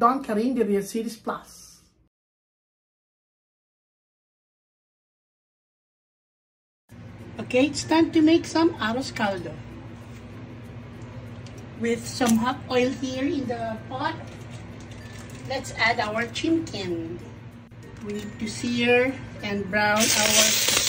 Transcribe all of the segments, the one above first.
Don Carinderia Series Plus. Okay, it's time to make some arroz caldo. With some hot oil here in the pot, let's add our chimkin. We need to sear and brown our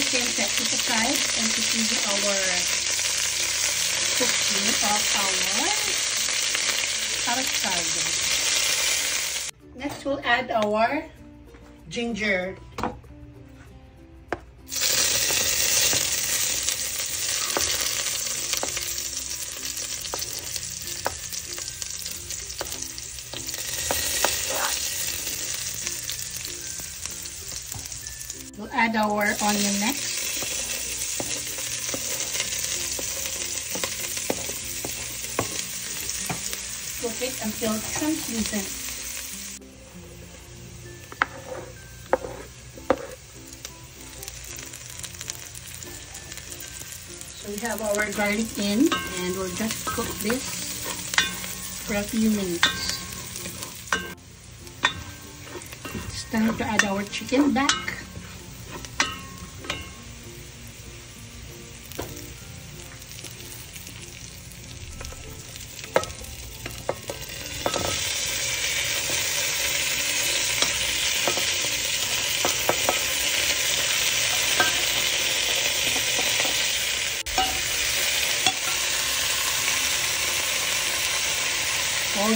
set it aside and continue our cooking of our arroz caldo. Next, we'll add our ginger. We'll our onion next. Cook it until translucent. So we have our garlic in and we'll just cook this for a few minutes. It's time to add our chicken back.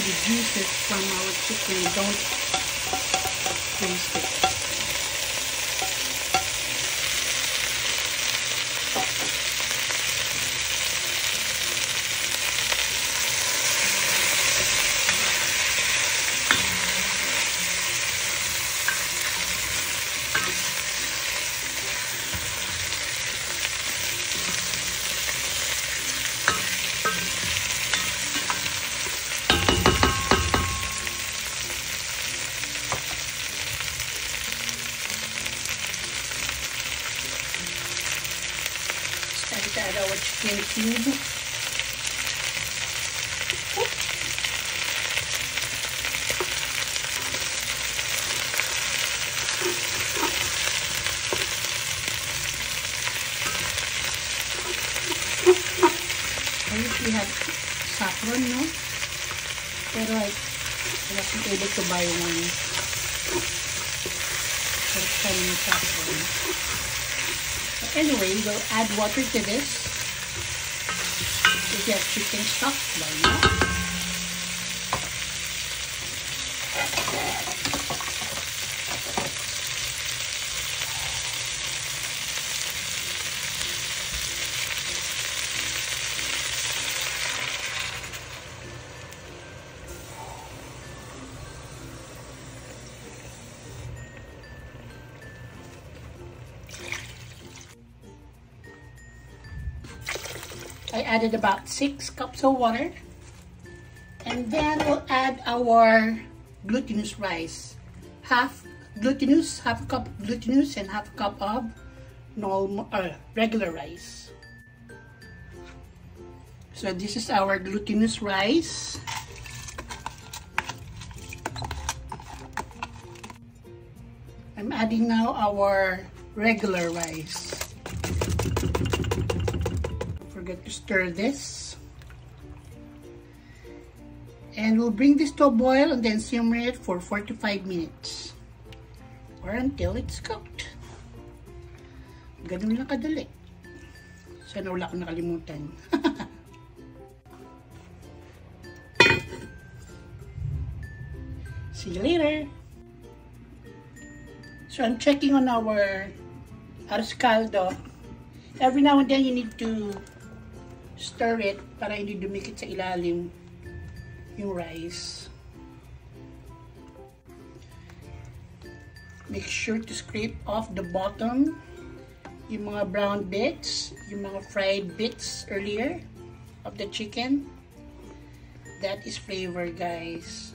The juices from our chicken don't waste it. To add chicken cube. Usually have saffron, no? Pero I wasn't able to buy one. First time saffron. Anyway, we'll add water to this. You have chicken stock, why not? I added about six cups of water. And then we'll add our glutinous rice. Half glutinous, half cup glutinous, and half a cup of normal, uh, regular rice. So this is our glutinous rice. I'm adding now our regular rice forget to stir this. And we'll bring this to a boil and then simmer it for 45 minutes. Or until it's cooked. Ganun lang kadali. Sana wala akong nakalimutan. See you later. So I'm checking on our arroz caldo. Every now and then you need to stir it para hindi dumikit sa ilalim yung rice. make sure to scrape off the bottom yung mga brown bits, yung mga fried bits earlier of the chicken. That is flavor, guys.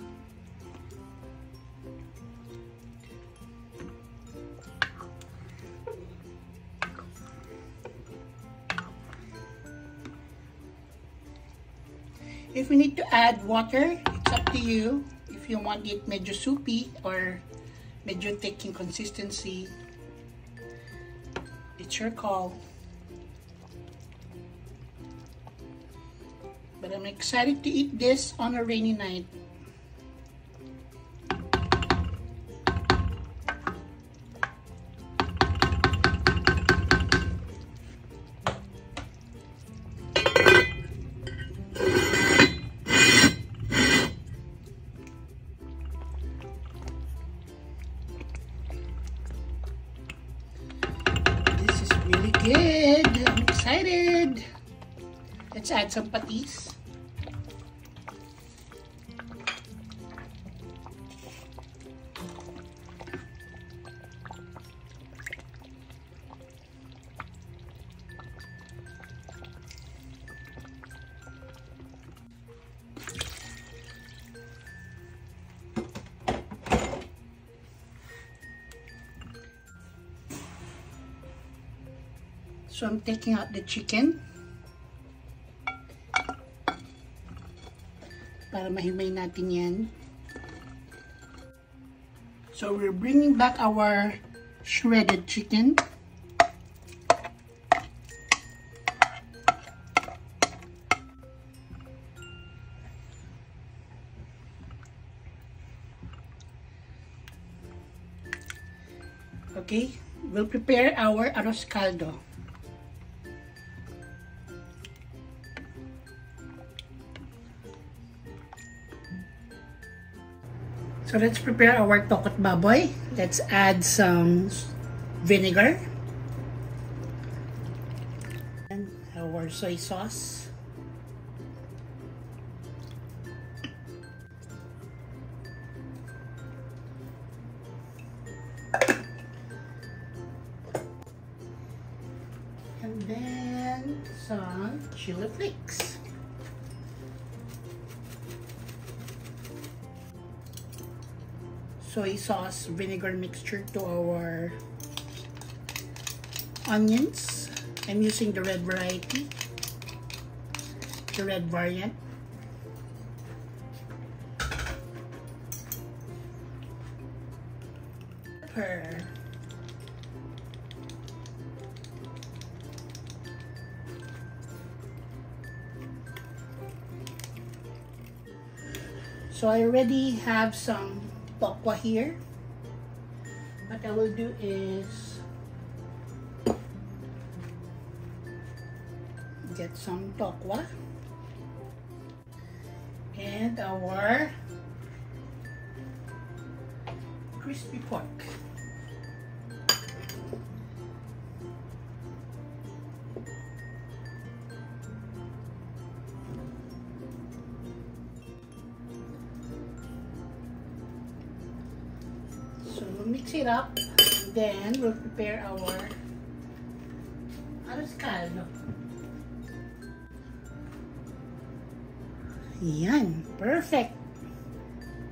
If you need to add water, it's up to you. If you want it medyo soupy or medyo thick in consistency, it's your call. But I'm excited to eat this on a rainy night. Excited. Let's add some patis. So I'm taking out the chicken. Para mahimay natin yan. So we're bringing back our shredded chicken. Okay, we'll prepare our arroz caldo. So let's prepare our tokwa't baboy. Let's add some vinegar. And our soy sauce. And then some chili flakes. Soy sauce vinegar mixture to our onions. I'm using the red variety, the red variant. Pepper. So I already have some tokwa here. What I will do is get some tokwa and our crispy pork. It up. Then we'll prepare our arroz caldo. Yan. Perfect.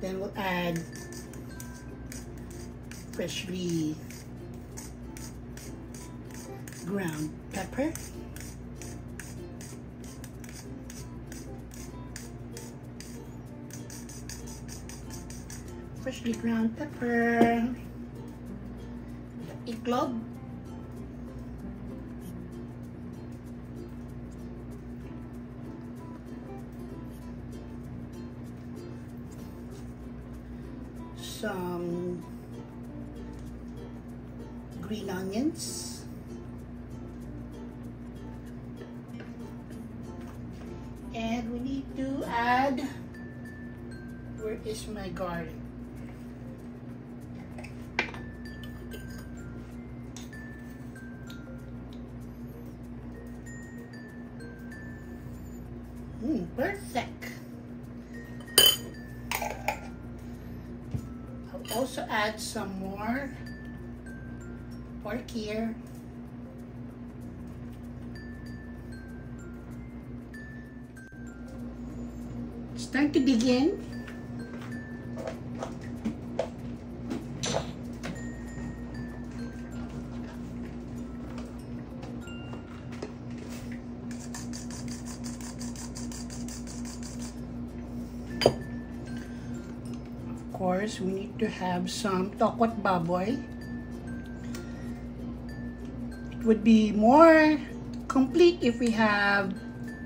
Then we'll add freshly ground pepper. freshly ground pepper, iklog, some green onions, and we need to add, where is my garlic? Also add some more pork here. It's time to begin. To have some tokwa't baboy. It would be more complete if we have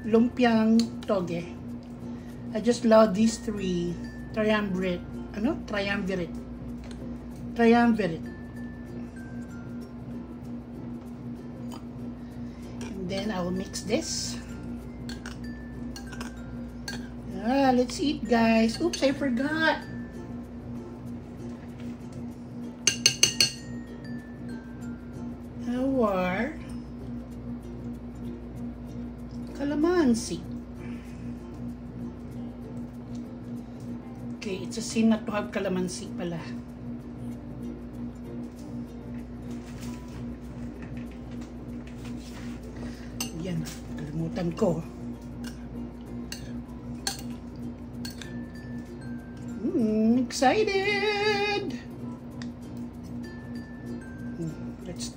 lumpiang toge. I just love these three triumvirate. Ano? Triumvirate. Triumvirate. And then I will mix this. Ah, let's eat guys. Oops, I forgot. Our calamansi. Okay, it's a sin not to have calamansi pala. Yan, kalimutan ko. Mm, excited!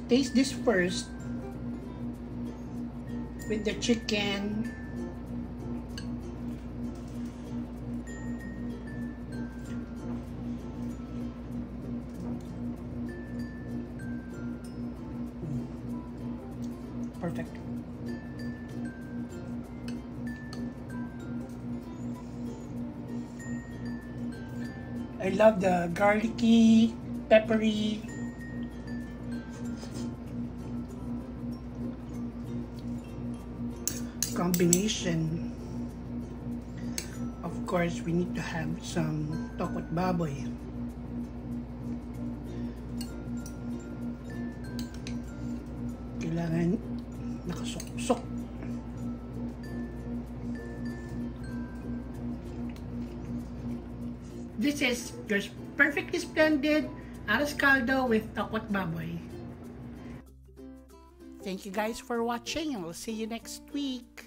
Taste this first with the chicken. Perfect. I love the garlicky, peppery combination. Of course we need to have some tokwa't baboy. Kailangan nakasok-sok this is your perfectly splendid arroz caldo with tokwa't baboy. Thank you guys for watching and we'll see you next week.